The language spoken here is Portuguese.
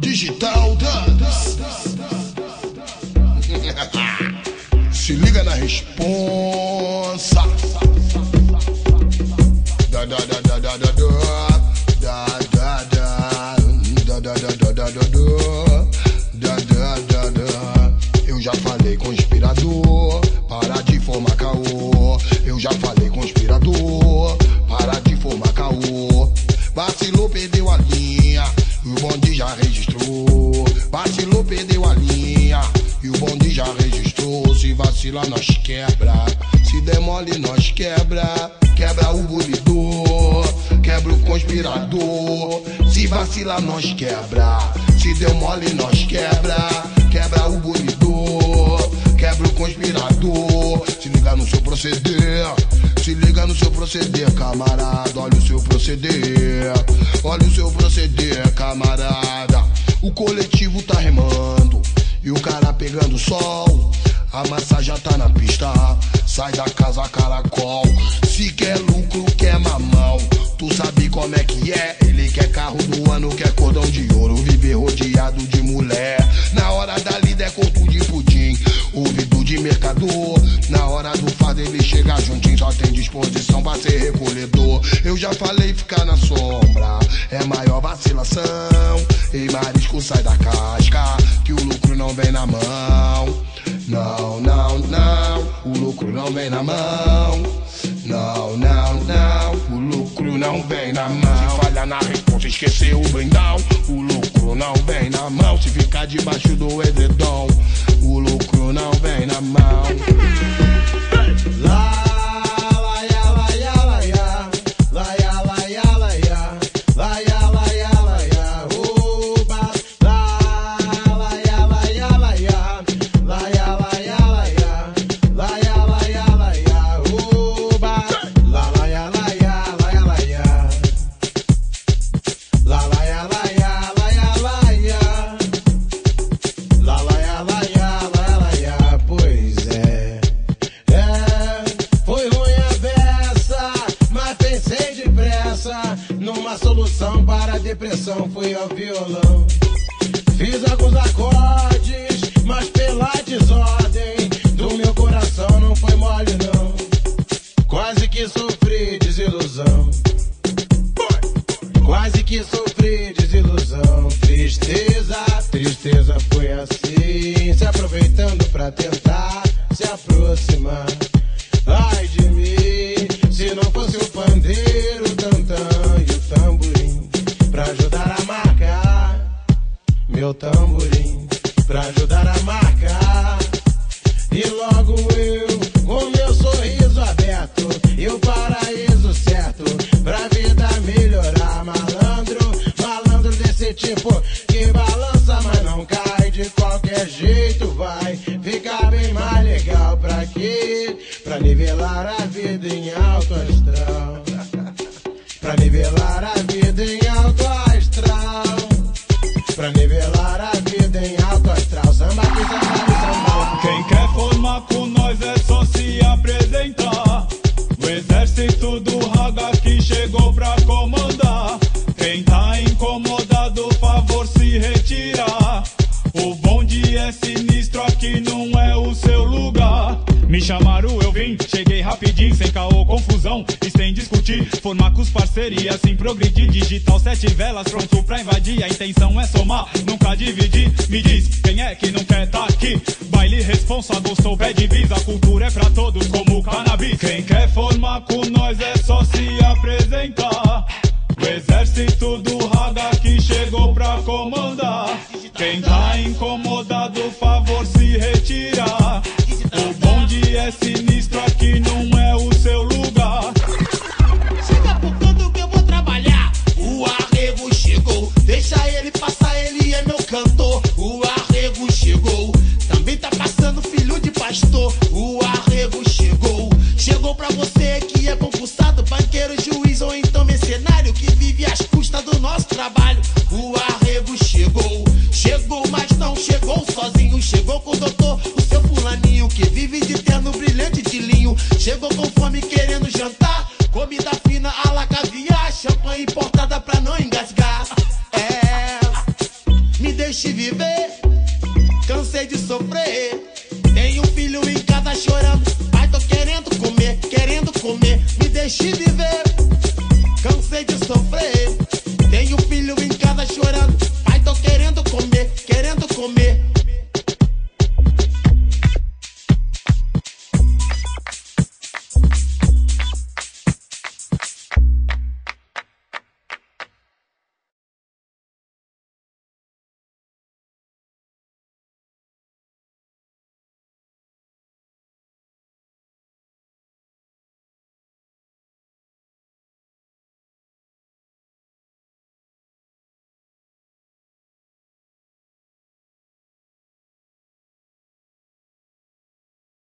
Digital Dance. Se liga na responsa. Da da da da da da da. Da da da. Da da da da da da da. Da da. Eu já falei conspirador, quebra. Se demole, nós quebra. Quebra o bolidor, quebra o conspirador. Se vacila, nós quebra. Se deu mole, nós quebra. Quebra o bolidor, quebra o conspirador. Se liga no seu proceder, se liga no seu proceder, camarada. Olha o seu proceder, olha o seu proceder, camarada. O coletivo tá remando e o cara pegando sol. A massa já tá na pista, sai da casa caracol. Se quer lucro, quer mamão. Tu sabe como é que é? Ele quer carro do ano, quer cordão de ouro, viver rodeado de mulher. Na hora da lida é corpo de pudim, ouvido de mercador. Na hora do fardo ele chega juntinho, só tem disposição pra ser recolhedor. Eu já falei ficar na sombra, é maior vacilação. Ei, marisco, sai da casca, que o lucro não vem na mão. Não, não, não, o lucro não vem na mão. Não, não, não, o lucro não vem na mão. Se falha na resposta, esquecer o brindão. O lucro não vem na mão. Se ficar debaixo do edredom, o lucro não vem na mão. Lá, lá, depressão. Fui ao violão, fiz alguns acordes, mas pela desordem do meu coração não foi mole não. Quase que sofri desilusão. Quase que sofri desilusão, tristeza, tristeza foi assim, se aproveitando pra tentar meu tamborim, pra ajudar a marcar. E logo eu, com meu sorriso aberto e o paraíso certo, pra vida melhorar. Malandro, malandro desse tipo que balança, mas não cai de qualquer jeito. Vai ficar bem mais legal pra quê? Pra nivelar a vida em alto astral. Pra nivelar chegou pra comandar. Quem tá incomodado, favor se retirar. O bonde é sinistro, aqui não é o seu lugar. Me chamaram, eu vim, cheguei rapidinho, sem caô, confusão e sem discutir. Formar com os parceiros e assim progredir. Digital sete velas, pronto pra invadir. A intenção é somar, nunca dividir. Me diz, quem é que não quer tá aqui? Baile responsa, gostou, pede visa. A cultura é pra todos, como o cannabis. Quem quer formar com nós é só se apresentar. Quem tá incomodado, favor se retirar. O bonde é sinistro, aqui não é o seu lugar. Chega pro canto que eu vou trabalhar. O arrego chegou, deixa ele passar, ele é meu cantor. O arrego chegou, também tá passando filho de pastor. O arrego chegou, chegou pra você que é concursado, banqueiro, juiz ou então mercenário que vive às custas do nosso trabalho. O arrego mexido e